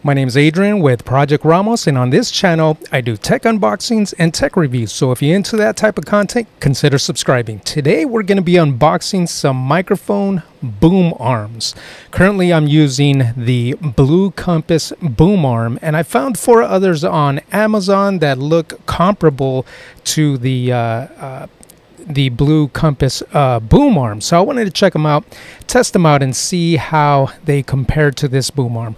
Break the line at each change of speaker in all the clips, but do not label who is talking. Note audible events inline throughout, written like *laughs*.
My name is Adrian with Project Ramos, and on this channel, I do tech unboxings and tech reviews. So if you're into that type of content, consider subscribing. Today, we're going to be unboxing some microphone boom arms. Currently, I'm using the Blue Compass boom arm, and I found four others on Amazon that look comparable to the uh, uh, the Blue Compass uh, boom arm. So I wanted to check them out, test them out, and see how they compare to this boom arm.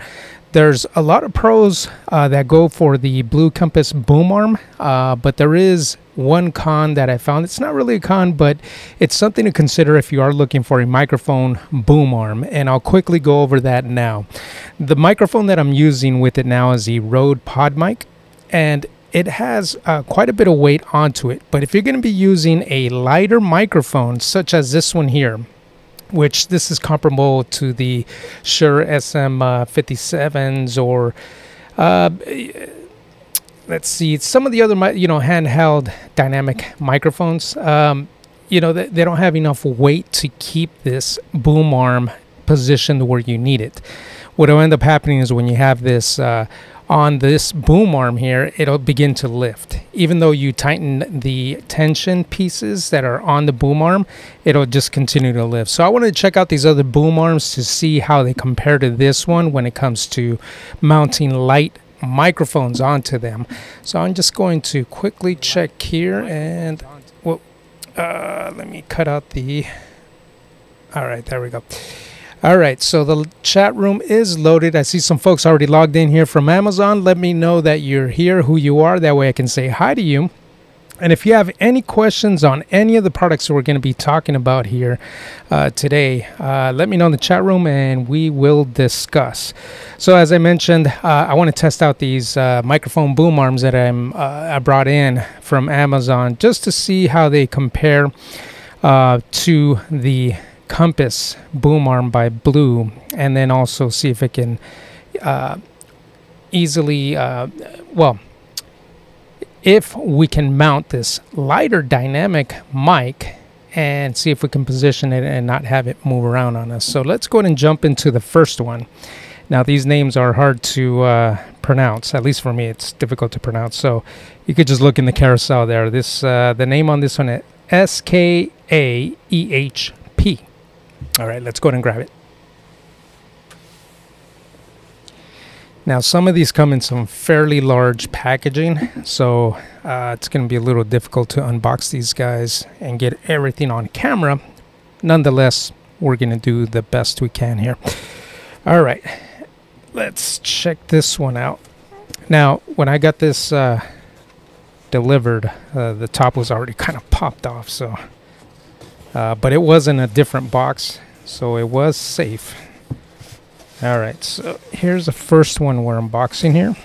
There's a lot of pros uh, that go for the Blue Compass boom arm, uh, but there is one con that I found. It's not really a con, but it's something to consider if you are looking for a microphone boom arm, and I'll quickly go over that now. The microphone that I'm using with it now is the Rode PodMic, and it has uh, quite a bit of weight onto it. But if you're going to be using a lighter microphone, such as this one here, which this is comparable to the Shure SM57s uh, or uh, let's see some of the other you know handheld dynamic microphones. Um, you know they, they don't have enough weight to keep this boom arm positioned where you need it. What will end up happening is when you have this uh, on this boom arm here, it'll begin to lift. Even though you tighten the tension pieces that are on the boom arm, it'll just continue to lift. So I wanted to check out these other boom arms to see how they compare to this one when it comes to mounting light microphones onto them. So I'm just going to quickly check here and well, uh, let me cut out the, all right, there we go. All right, so the chat room is loaded. I see some folks already logged in here from Amazon. Let me know that you're here, who you are. That way I can say hi to you. And if you have any questions on any of the products we're going to be talking about here uh, today, uh, let me know in the chat room and we will discuss. So, as I mentioned, uh, I want to test out these uh, microphone boom arms that I'm, uh, I brought in from Amazon just to see how they compare uh, to the compass boom arm by blue and then also see if it can uh, easily uh, well if we can mount this lighter dynamic mic and see if we can position it and not have it move around on us. So let's go ahead and jump into the first one. Now these names are hard to uh, pronounce. At least for me it's difficult to pronounce. So you could just look in the carousel there. This uh, the name on this one is S-K-A-E-H-P all right, let's go ahead and grab it. Now, some of these come in some fairly large packaging, so uh, it's going to be a little difficult to unbox these guys and get everything on camera. Nonetheless, we're going to do the best we can here. All right, let's check this one out. Now, when I got this uh, delivered, uh, the top was already *laughs* kind of popped off, so uh, but it was in a different box so it was safe. Alright, so here's the first one we're unboxing here.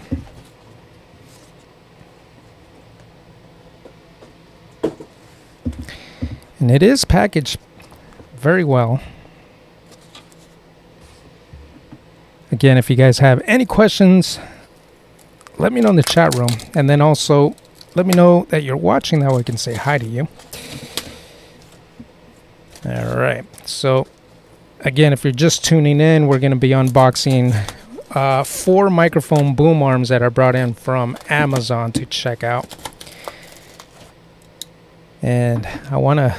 And it is packaged very well. Again, if you guys have any questions, let me know in the chat room. And then also, let me know that you're watching. That way I can say hi to you. All right, so again, if you're just tuning in, we're going to be unboxing uh, four microphone boom arms that I brought in from Amazon to check out. And I want to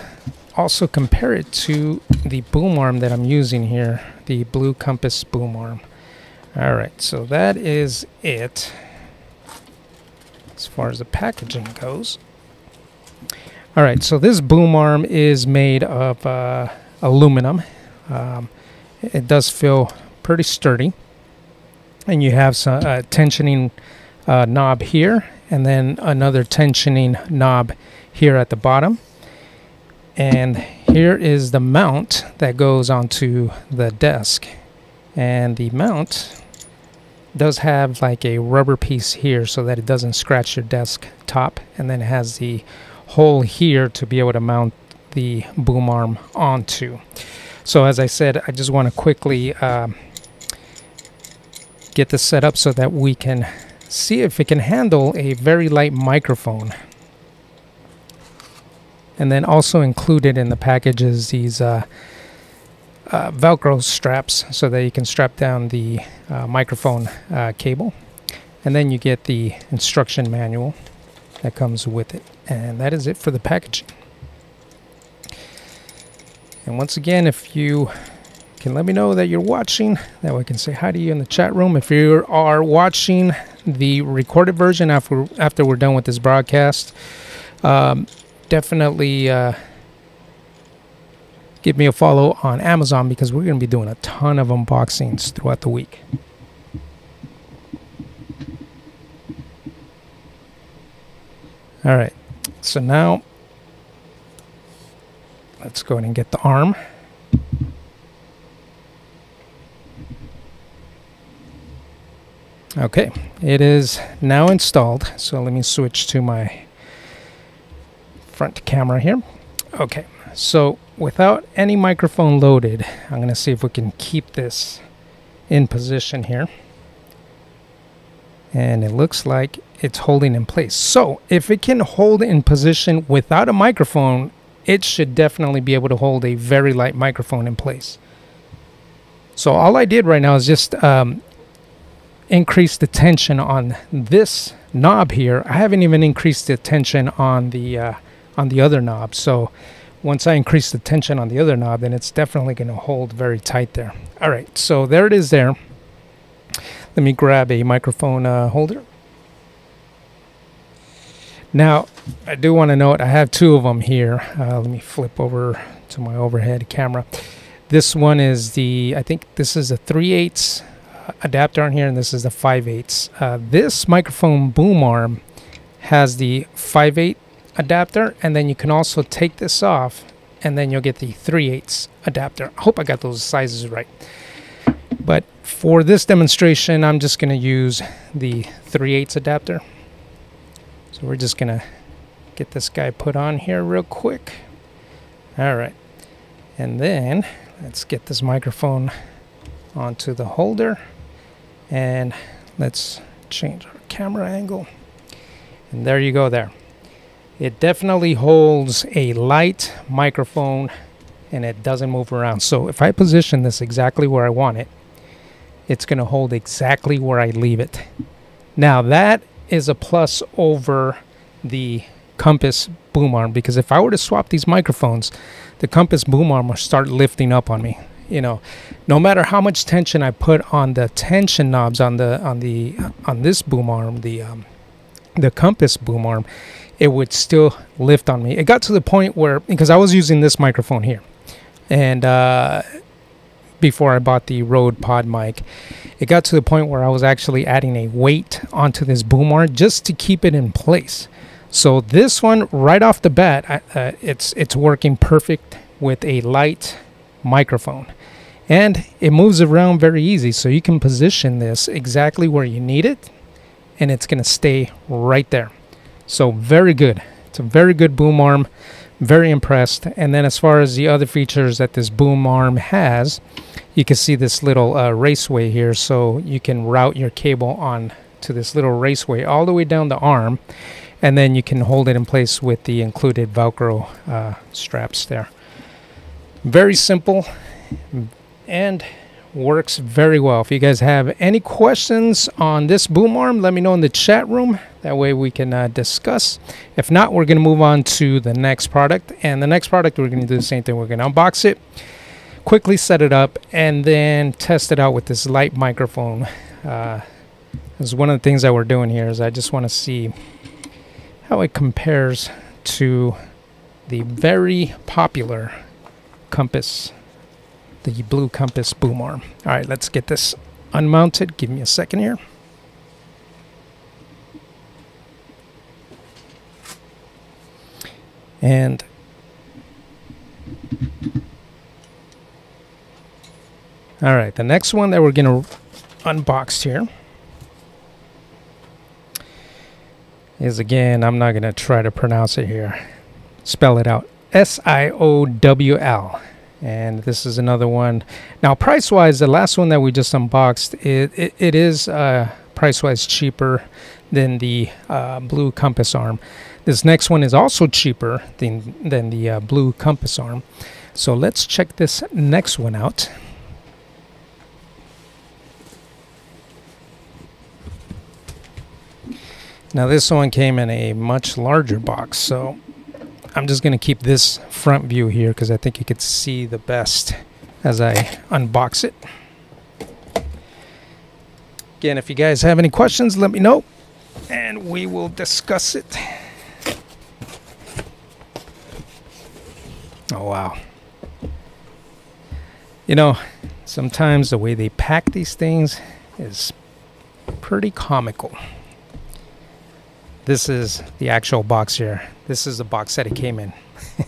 also compare it to the boom arm that I'm using here, the Blue Compass boom arm. All right, so that is it as far as the packaging goes. All right, so this boom arm is made of uh, aluminum. Um, it does feel pretty sturdy. And you have some uh, tensioning uh, knob here and then another tensioning knob here at the bottom. And here is the mount that goes onto the desk. And the mount does have like a rubber piece here so that it doesn't scratch your desk top. And then it has the hole here to be able to mount the boom arm onto. So as I said, I just want to quickly uh, get this set up so that we can see if it can handle a very light microphone. And then also included in the package is these uh, uh, Velcro straps so that you can strap down the uh, microphone uh, cable. And then you get the instruction manual that comes with it. And that is it for the packaging. And once again, if you can let me know that you're watching, that way I can say hi to you in the chat room. If you are watching the recorded version after after we're done with this broadcast, um, definitely uh, give me a follow on Amazon because we're going to be doing a ton of unboxings throughout the week. All right, so now let's go ahead and get the arm. Okay, it is now installed. So let me switch to my front camera here. Okay, so without any microphone loaded, I'm going to see if we can keep this in position here and it looks like it's holding in place. So if it can hold in position without a microphone, it should definitely be able to hold a very light microphone in place. So all I did right now is just um, increase the tension on this knob here. I haven't even increased the tension on the uh, on the other knob. So once I increase the tension on the other knob, then it's definitely going to hold very tight there. All right, so there it is there. Let me grab a microphone uh, holder. Now, I do want to note I have two of them here. Uh, let me flip over to my overhead camera. This one is the, I think this is a 3 8 uh, adapter on here, and this is the 5 8 uh, This microphone boom arm has the 5 8 adapter, and then you can also take this off, and then you'll get the 3 8 adapter. I hope I got those sizes right. But for this demonstration, I'm just going to use the 3 8 adapter. So we're just going to get this guy put on here real quick. All right. And then let's get this microphone onto the holder. And let's change our camera angle. And there you go there. It definitely holds a light microphone and it doesn't move around. So if I position this exactly where I want it, it's going to hold exactly where I leave it. Now that is a plus over the Compass boom arm because if I were to swap these microphones, the Compass boom arm will start lifting up on me. You know, no matter how much tension I put on the tension knobs on the on the on this boom arm, the um, the Compass boom arm, it would still lift on me. It got to the point where because I was using this microphone here, and uh, before I bought the Rode PodMic, it got to the point where I was actually adding a weight onto this boom arm just to keep it in place. So this one, right off the bat, uh, it's it's working perfect with a light microphone, and it moves around very easy. So you can position this exactly where you need it, and it's gonna stay right there. So very good. It's a very good boom arm very impressed. And then as far as the other features that this boom arm has, you can see this little uh, raceway here. So you can route your cable on to this little raceway all the way down the arm. And then you can hold it in place with the included Velcro uh, straps there. Very simple and works very well. If you guys have any questions on this boom arm, let me know in the chat room. That way we can uh, discuss. If not, we're going to move on to the next product. And the next product, we're going to do the same thing. We're going to unbox it, quickly set it up, and then test it out with this light microphone. Uh, is one of the things that we're doing here is I just want to see how it compares to the very popular Compass the Blue Compass boom arm. All right, let's get this unmounted. Give me a second here. And all right, the next one that we're going to unbox here is again, I'm not going to try to pronounce it here. Spell it out. S I O W L. And this is another one. Now price wise the last one that we just unboxed it it, it is uh, price wise cheaper than the uh, blue compass arm. This next one is also cheaper than than the uh, blue compass arm. So let's check this next one out Now this one came in a much larger box, so I'm just going to keep this front view here because I think you could see the best as I unbox it. Again, if you guys have any questions, let me know and we will discuss it. Oh, wow. You know, sometimes the way they pack these things is pretty comical. This is the actual box here. This is the box that it came in. *laughs*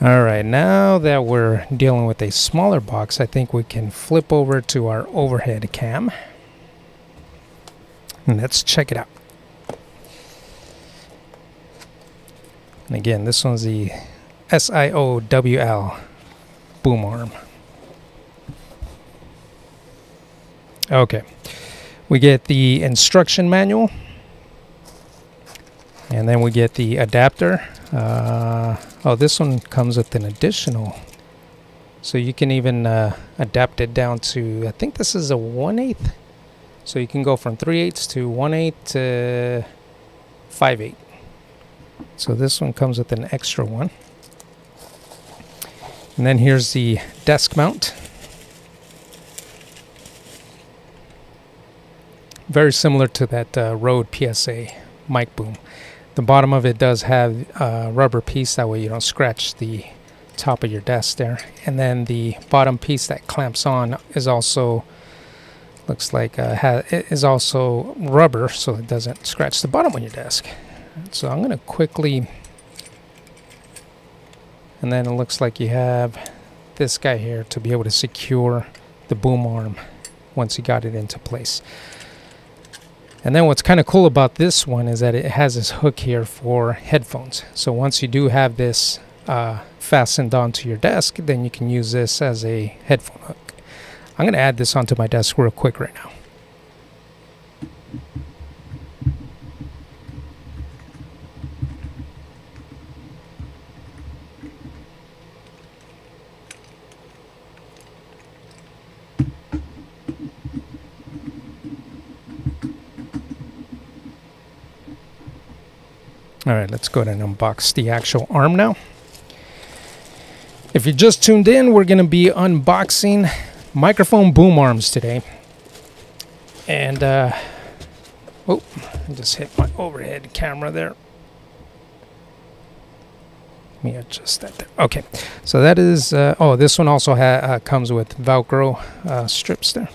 All right, now that we're dealing with a smaller box, I think we can flip over to our overhead cam. And let's check it out. And again, this one's the SIOWL boom arm. Okay, we get the instruction manual, and then we get the adapter. Uh, oh, this one comes with an additional, so you can even uh, adapt it down to. I think this is a one eighth, so you can go from three eighths to one eighth to five eighths. So this one comes with an extra one. And then here's the desk mount. Very similar to that uh, Rode PSA mic boom. The bottom of it does have a rubber piece, that way you don't scratch the top of your desk there. And then the bottom piece that clamps on is also looks like uh, is also rubber, so it doesn't scratch the bottom of your desk. So I'm going to quickly, and then it looks like you have this guy here to be able to secure the boom arm once you got it into place. And then what's kind of cool about this one is that it has this hook here for headphones. So once you do have this uh, fastened onto your desk, then you can use this as a headphone hook. I'm going to add this onto my desk real quick right now. All right, let's go ahead and unbox the actual arm now. If you just tuned in, we're going to be unboxing microphone boom arms today. And, uh, oh, I just hit my overhead camera there. Let me adjust that there. Okay, so that is, uh, oh, this one also uh, comes with Velcro uh, strips there,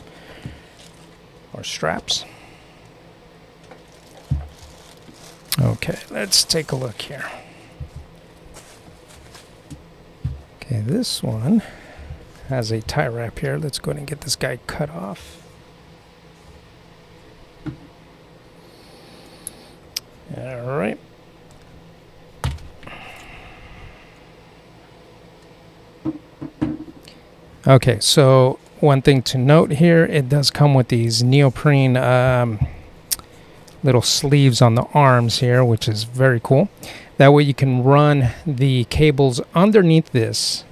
or straps. Okay, let's take a look here. Okay, this one has a tie wrap here. Let's go ahead and get this guy cut off. All right. Okay, so one thing to note here, it does come with these neoprene um, little sleeves on the arms here, which is very cool. That way you can run the cables underneath this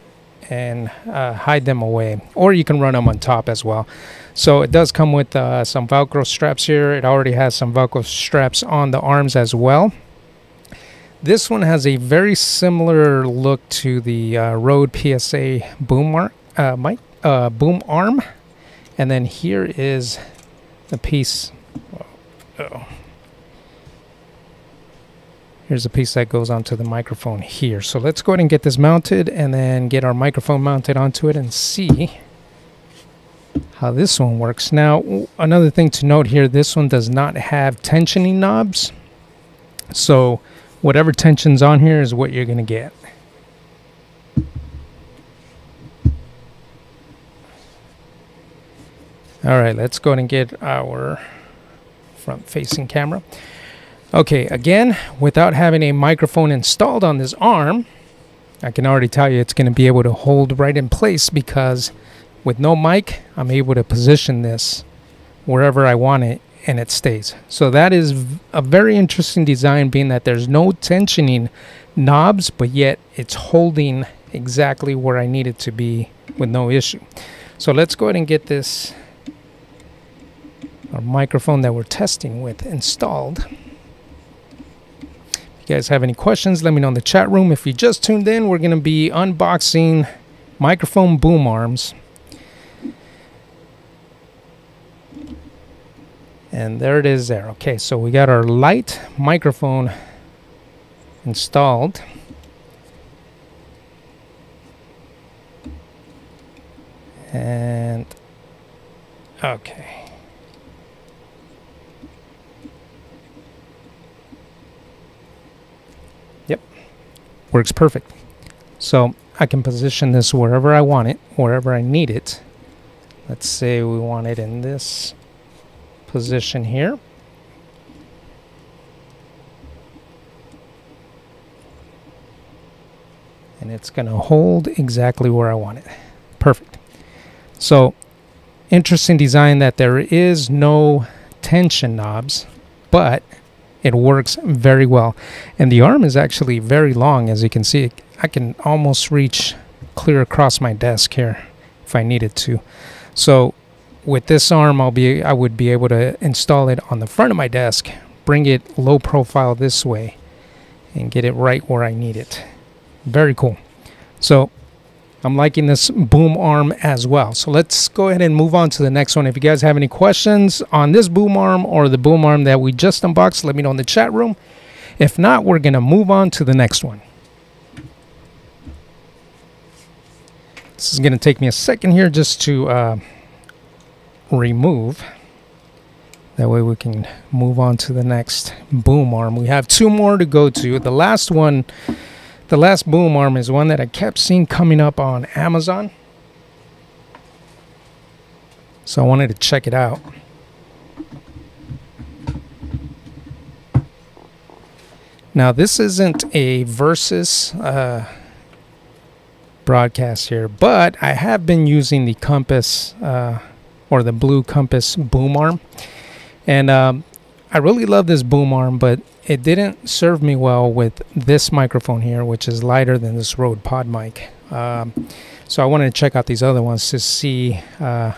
and uh, hide them away, or you can run them on top as well. So it does come with uh, some Velcro straps here. It already has some Velcro straps on the arms as well. This one has a very similar look to the uh, Rode PSA boom, ar uh, mic, uh, boom arm. And then here is the piece. Oh Here's a piece that goes onto the microphone here. So let's go ahead and get this mounted and then get our microphone mounted onto it and see how this one works. Now, another thing to note here, this one does not have tensioning knobs. So whatever tension's on here is what you're going to get. All right, let's go ahead and get our front facing camera. Okay, again, without having a microphone installed on this arm, I can already tell you it's going to be able to hold right in place because with no mic, I'm able to position this wherever I want it and it stays. So that is a very interesting design being that there's no tensioning knobs, but yet it's holding exactly where I need it to be with no issue. So let's go ahead and get this our microphone that we're testing with installed. If you guys have any questions, let me know in the chat room. If you just tuned in, we're going to be unboxing microphone boom arms. And there it is there. Okay, so we got our light microphone installed. And okay. Works perfect. So I can position this wherever I want it, wherever I need it. Let's say we want it in this position here. And it's going to hold exactly where I want it. Perfect. So interesting design that there is no tension knobs, but it works very well. And the arm is actually very long, as you can see. I can almost reach clear across my desk here if I needed to. So with this arm, I'll be I would be able to install it on the front of my desk, bring it low profile this way, and get it right where I need it. Very cool. So I'm liking this boom arm as well. So let's go ahead and move on to the next one. If you guys have any questions on this boom arm or the boom arm that we just unboxed, let me know in the chat room. If not, we're going to move on to the next one. This is going to take me a second here just to uh, remove. That way we can move on to the next boom arm. We have two more to go to. The last one the last boom arm is one that I kept seeing coming up on Amazon. So I wanted to check it out. Now this isn't a versus uh, broadcast here, but I have been using the Compass uh, or the Blue Compass boom arm. And um, I really love this boom arm, but it didn't serve me well with this microphone here, which is lighter than this Rode PodMic. Um, so I wanted to check out these other ones to see uh,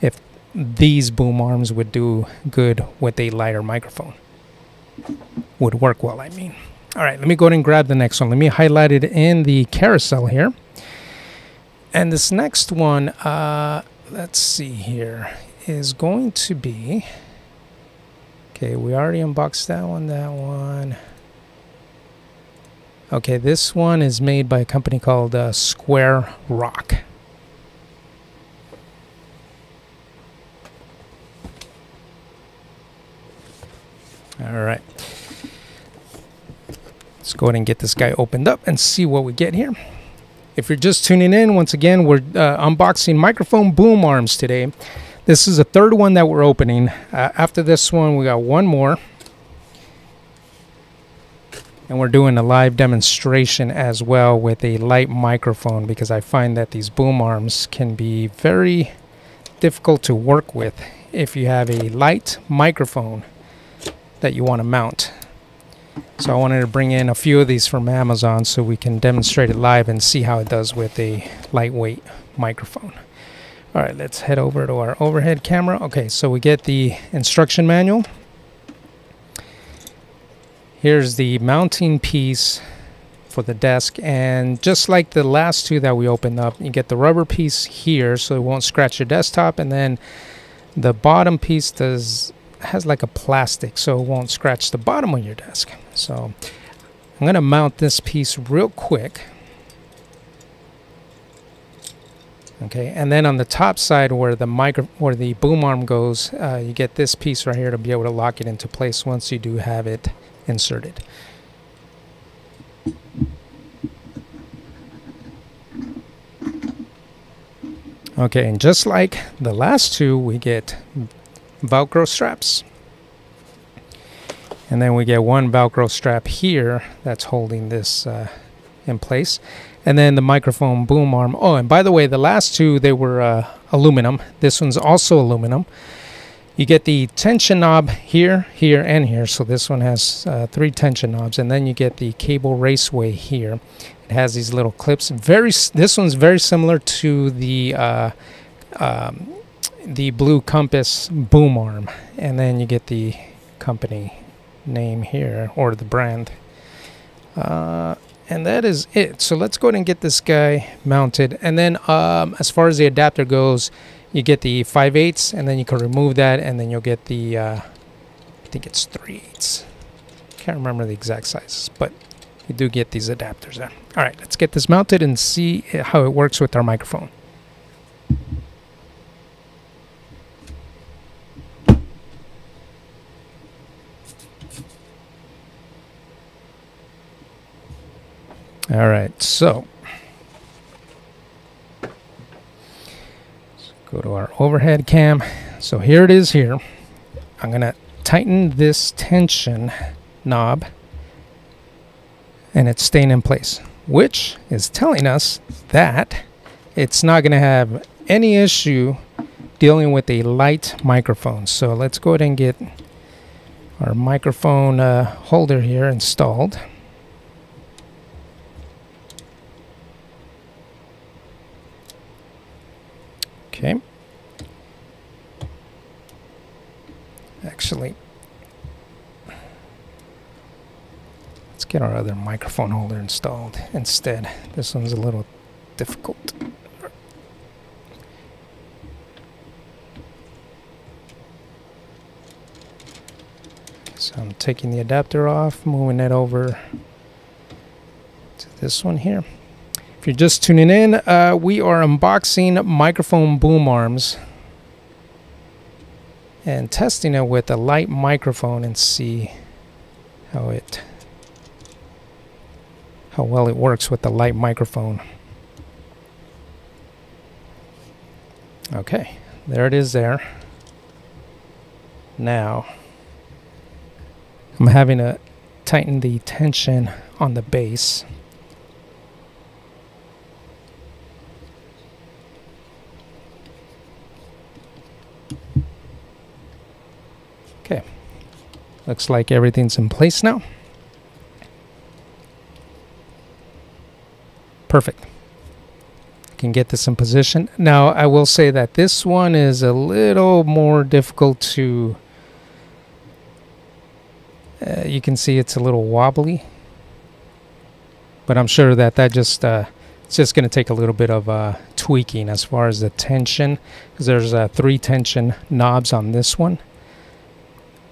if these boom arms would do good with a lighter microphone. Would work well, I mean. All right, let me go ahead and grab the next one. Let me highlight it in the carousel here. And this next one, uh, let's see here, is going to be Okay, we already unboxed that one, that one. Okay, this one is made by a company called uh, Square Rock. All right. Let's go ahead and get this guy opened up and see what we get here. If you're just tuning in, once again, we're uh, unboxing microphone boom arms today. This is the third one that we're opening. Uh, after this one, we got one more. And we're doing a live demonstration as well with a light microphone because I find that these boom arms can be very difficult to work with if you have a light microphone that you want to mount. So I wanted to bring in a few of these from Amazon so we can demonstrate it live and see how it does with a lightweight microphone. All right, let's head over to our overhead camera. Okay, so we get the instruction manual. Here's the mounting piece for the desk. And just like the last two that we opened up, you get the rubber piece here so it won't scratch your desktop. And then the bottom piece does has like a plastic so it won't scratch the bottom of your desk. So I'm going to mount this piece real quick. Okay, and then on the top side where the micro where the boom arm goes, uh, you get this piece right here to be able to lock it into place once you do have it inserted. Okay, and just like the last two, we get Velcro straps. And then we get one Velcro strap here that's holding this uh, in place and then the microphone boom arm. Oh, and by the way, the last two they were uh, aluminum. This one's also aluminum. You get the tension knob here, here, and here. So this one has uh, three tension knobs, and then you get the cable raceway here. It has these little clips. Very. This one's very similar to the uh, um, the blue compass boom arm and then you get the company name here or the brand uh, and that is it. So let's go ahead and get this guy mounted. And then um, as far as the adapter goes you get the 5 eighths and then you can remove that and then you'll get the uh, I think it's 3 eighths. Can't remember the exact sizes but you do get these adapters there. All right let's get this mounted and see how it works with our microphone All right, so let's go to our overhead cam. So here it is here. I'm going to tighten this tension knob and it's staying in place, which is telling us that it's not going to have any issue dealing with a light microphone. So let's go ahead and get our microphone uh, holder here installed. Okay. Actually, let's get our other microphone holder installed instead. This one's a little difficult. So I'm taking the adapter off, moving it over to this one here. If you're just tuning in, uh, we are unboxing microphone boom arms and testing it with a light microphone and see how it how well it works with the light microphone. Okay, there it is there. Now, I'm having to tighten the tension on the base. Okay, looks like everything's in place now. Perfect. Can get this in position. Now, I will say that this one is a little more difficult to... Uh, you can see it's a little wobbly. But I'm sure that that just... Uh, it's just going to take a little bit of uh, tweaking as far as the tension. Because there's uh, three tension knobs on this one.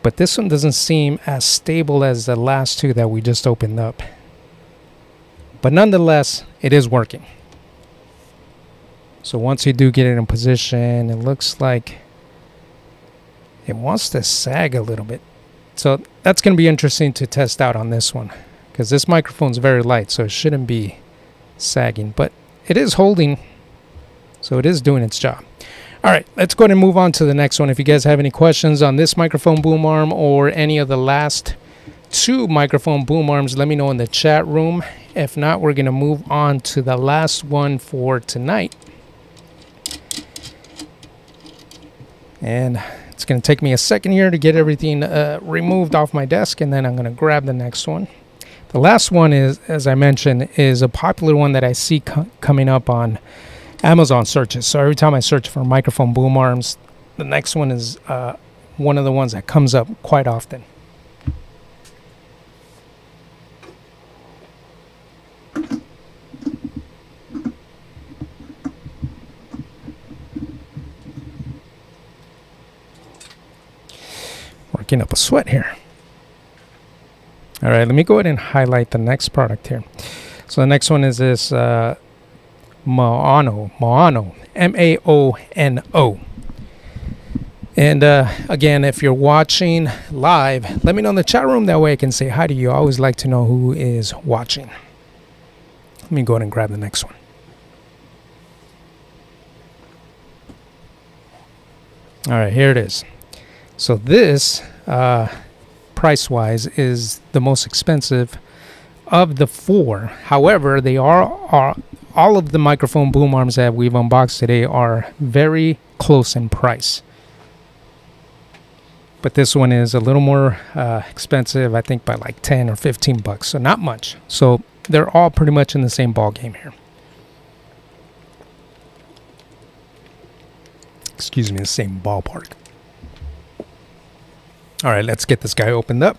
But this one doesn't seem as stable as the last two that we just opened up. But nonetheless, it is working. So once you do get it in position, it looks like it wants to sag a little bit. So that's going to be interesting to test out on this one. Because this microphone is very light, so it shouldn't be sagging. But it is holding, so it is doing its job. All right, let's go ahead and move on to the next one. If you guys have any questions on this microphone boom arm or any of the last two microphone boom arms, let me know in the chat room. If not, we're going to move on to the last one for tonight. And it's going to take me a second here to get everything uh, removed off my desk, and then I'm going to grab the next one. The last one is, as I mentioned, is a popular one that I see co coming up on Amazon searches. So every time I search for microphone boom arms, the next one is uh, one of the ones that comes up quite often. Up a sweat here. All right, let me go ahead and highlight the next product here. So the next one is this uh, Maono, Maono, M-A-O-N-O. And uh, again, if you're watching live, let me know in the chat room. That way I can say hi to you. I always like to know who is watching. Let me go ahead and grab the next one. All right, here it is. So this, uh, price-wise, is the most expensive of the four. However, they are, are all of the microphone boom arms that we've unboxed today are very close in price. But this one is a little more uh, expensive, I think by like 10 or 15 bucks. So not much. So they're all pretty much in the same ball game here. excuse me, the same ballpark. All right, let's get this guy opened up.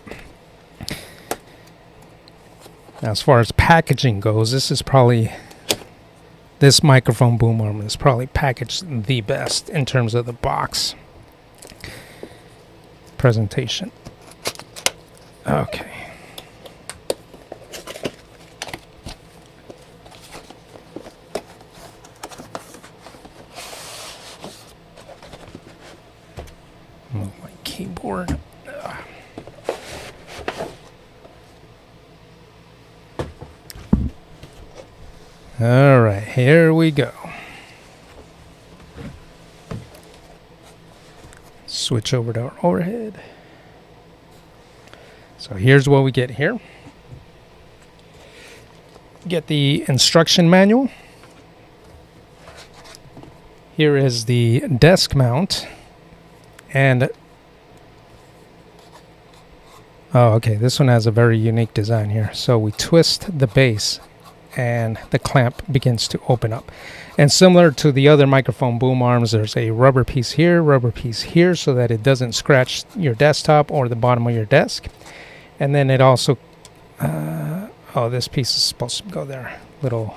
As far as packaging goes, this is probably this microphone boom arm is probably packaged the best in terms of the box presentation. Okay. Move my keyboard. All right, here we go. Switch over to our overhead. So here's what we get here. Get the instruction manual. Here is the desk mount. And Oh, okay. This one has a very unique design here. So we twist the base and the clamp begins to open up. And similar to the other microphone boom arms, there's a rubber piece here, rubber piece here, so that it doesn't scratch your desktop or the bottom of your desk. And then it also, uh, oh, this piece is supposed to go there, little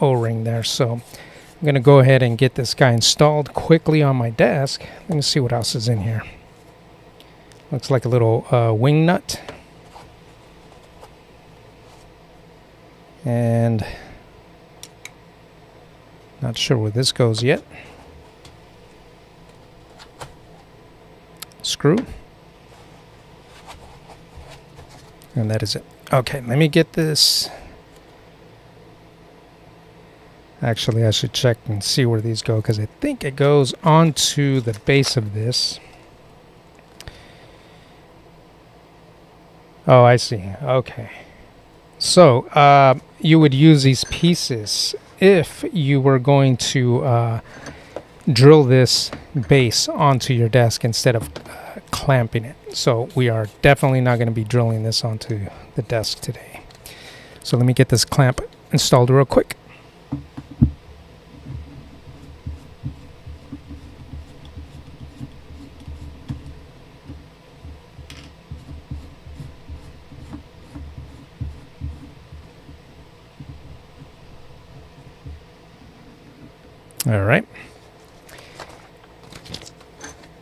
O-ring there. So I'm going to go ahead and get this guy installed quickly on my desk. Let me see what else is in here. Looks like a little uh, wing nut. And not sure where this goes yet. Screw. And that is it. Okay, let me get this. Actually, I should check and see where these go because I think it goes onto the base of this. Oh, I see. Okay. So uh, you would use these pieces if you were going to uh, drill this base onto your desk instead of uh, clamping it. So we are definitely not going to be drilling this onto the desk today. So let me get this clamp installed real quick. All right.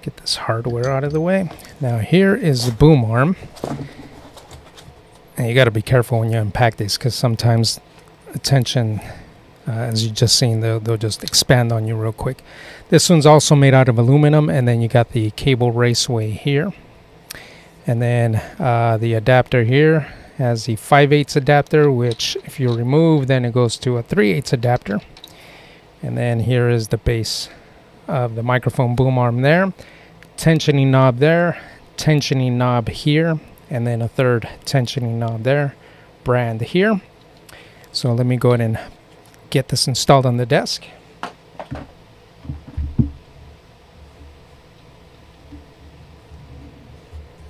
Get this hardware out of the way. Now here is the boom arm. And you got to be careful when you unpack these because sometimes the tension, uh, as you just seen, they'll, they'll just expand on you real quick. This one's also made out of aluminum and then you got the cable raceway here. And then uh, the adapter here has the 5 8 adapter, which if you remove, then it goes to a 3 8 adapter. And then here is the base of the microphone boom arm there. Tensioning knob there, tensioning knob here, and then a third tensioning knob there. Brand here. So let me go ahead and get this installed on the desk.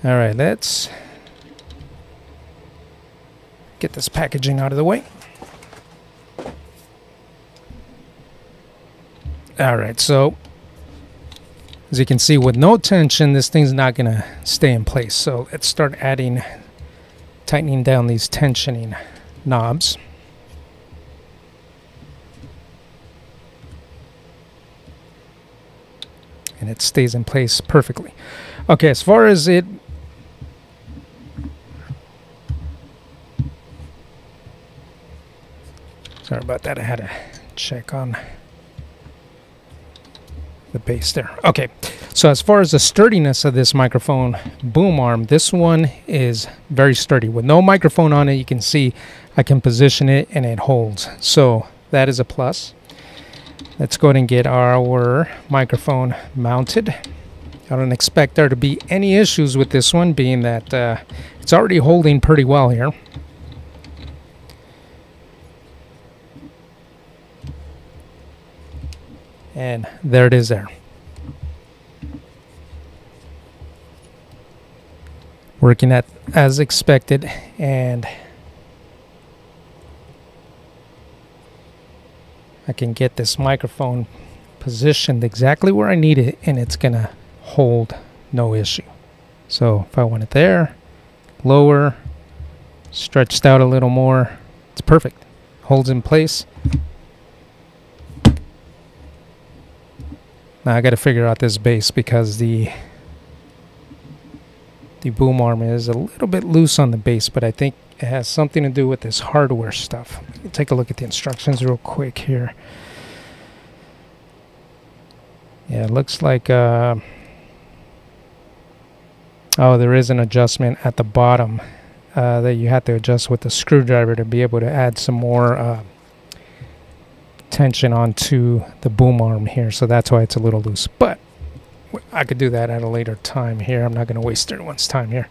All right, let's get this packaging out of the way. All right, so as you can see, with no tension, this thing's not to stay in place. So let's start adding, tightening down these tensioning knobs. And it stays in place perfectly. Okay, as far as it Sorry about that. I had to check on the base there. Okay, so as far as the sturdiness of this microphone boom arm, this one is very sturdy. With no microphone on it, you can see I can position it and it holds. So that is a plus. Let's go ahead and get our microphone mounted. I don't expect there to be any issues with this one, being that uh, it's already holding pretty well here. And there it is there. Working at as expected and I can get this microphone positioned exactly where I need it and it's gonna hold no issue. So if I want it there, lower, stretched out a little more, it's perfect. Holds in place. Now I got to figure out this base because the the boom arm is a little bit loose on the base, but I think it has something to do with this hardware stuff. Take a look at the instructions real quick here. Yeah, it looks like uh, oh, there is an adjustment at the bottom uh, that you have to adjust with the screwdriver to be able to add some more uh, tension onto the boom arm here. So that's why it's a little loose. But I could do that at a later time here. I'm not going to waste anyone's time here.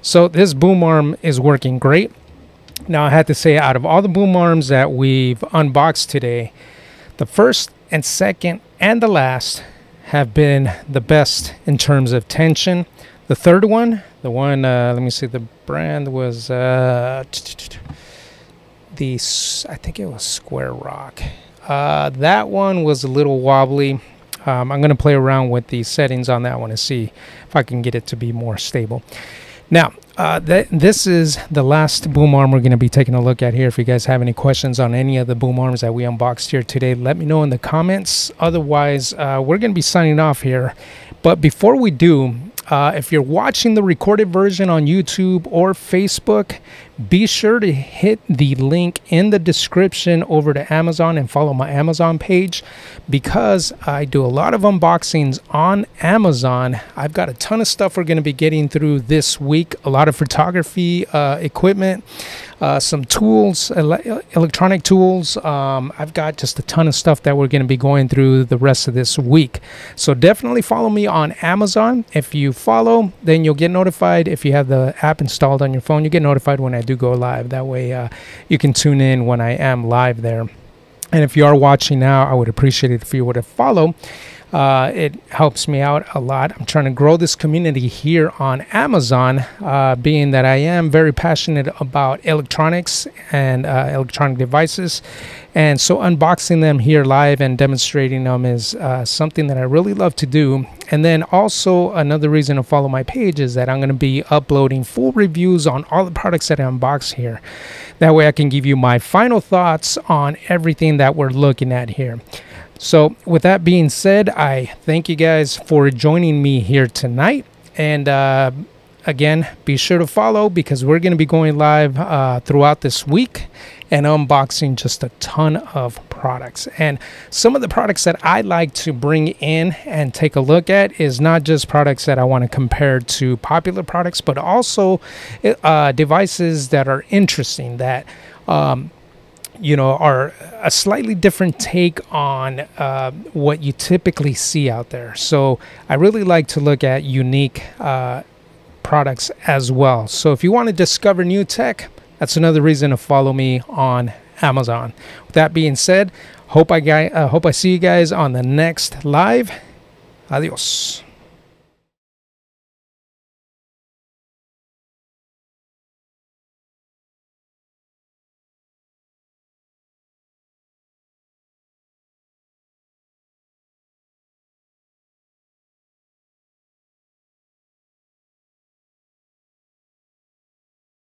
So this boom arm is working great. Now I had to say out of all the boom arms that we've unboxed today, the first and second and the last have been the best in terms of tension. The third one, the one, uh, let me see, the brand was uh, the, I think it was Squarock. Uh, that one was a little wobbly. Um, I'm going to play around with the settings on that one to see if I can get it to be more stable. Now, uh, th this is the last boom arm we're going to be taking a look at here. If you guys have any questions on any of the boom arms that we unboxed here today, let me know in the comments. Otherwise, uh, we're going to be signing off here. But before we do, uh, if you're watching the recorded version on YouTube or Facebook, be sure to hit the link in the description over to Amazon and follow my Amazon page because I do a lot of unboxings on Amazon. I've got a ton of stuff we're going to be getting through this week, a lot of photography uh, equipment uh, some tools, ele- electronic tools. Um, I've got just a ton of stuff that we're going to be going through the rest of this week. So definitely follow me on Amazon. If you follow, then you'll get notified. If you have the app installed on your phone, you get notified when I do go live. That way uh, you can tune in when I am live there. And if you are watching now, I would appreciate it if you were to follow. Uh, it helps me out a lot. I'm trying to grow this community here on Amazon, uh, being that I am very passionate about electronics and uh, electronic devices. And so unboxing them here live and demonstrating them is uh, something that I really love to do. And then also another reason to follow my page is that I'm going to be uploading full reviews on all the products that I unbox here. That way I can give you my final thoughts on everything that we're looking at here. So, with that being said, I thank you guys for joining me here tonight. And uh, again, be sure to follow because we're going to be going live uh, throughout this week and unboxing just a ton of products. And some of the products that I like to bring in and take a look at is not just products that I want to compare to popular products, but also uh, devices that are interesting that. Um, you know, are a slightly different take on uh, what you typically see out there. So I really like to look at unique uh, products as well. So if you want to discover new tech, that's another reason to follow me on Amazon. With that being said, hope I uh, hope I see you guys on the next live. Adios.